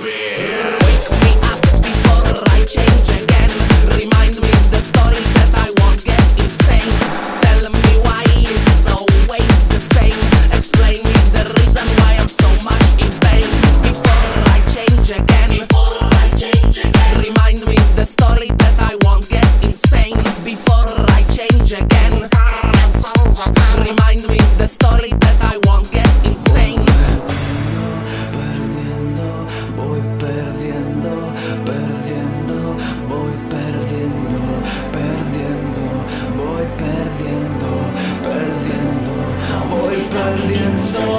baby. Wake me up before I change again. Indian song.